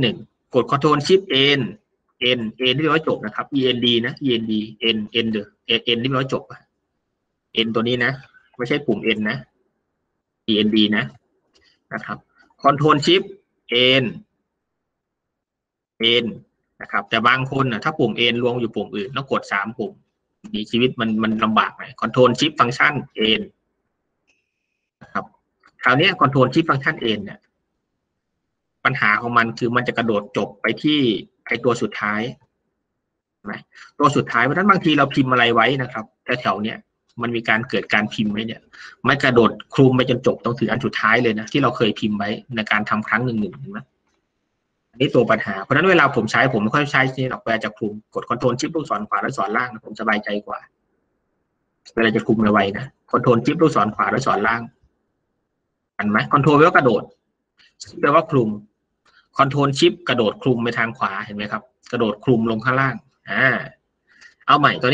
หนึ่งกด Ctrl Shift N N N ที่แปลว่าจบนะครับ E N D นะ E N D N N เดอ N ที่แปลว่าจบอะ N ตัวนี้นะ ไม่ใช่ปุ่ม N นะ E N D นะ นะครับ Ctrl Shift N N นะครับ แต่บางคนนะถ้าปุ่ม N รวมอยู่ปุ่มอื่นต้องกดสามปุ่มมีชีวิตมันมันลำบากหน่อย Ctrl Shift Function N นะครับคราวนี้ Ctrl Shift Function N เนี่ย ปัญหาของมันคือมันจะกระโดดจบไปที่ไอตัวสุดท้ายไหมตัวสุดท้ายเพราะฉะนั้นบางทีเราพิมพ์อะไรไว้นะครับแถวๆเนี้ยมันมีการเกิดการพิมพ์ไว้เนี่ยมันกระโดดคลุมไปจนจบต้องถึงอันสุดท้ายเลยนะที่เราเคยพิมพ์ไว้ในการทำครั้งหนึ่งหนึ่งนไหมอันนี้ตัวปัญหาเพราะฉะนั้นเวลาผมใช้ผมไม่ค่อยใช้นี่หรอกเวลาจะคลุมกดคอนโทรลชิปลูกศรขวาแล้วสอนล่างผมสบายใจกว่า เวลาจะคลุมไวๆนะ Control Shift ลูกศรขวาแล้วศรล่างอันไหม Control แปลว่ากระโดดแปลว่าคลุม Control Shift กระโดดคลุมไปทางขวาเห็นไหมครับ กระโดดคลุมลงข้างล่างอ่าเอาใหม่ตัวนี้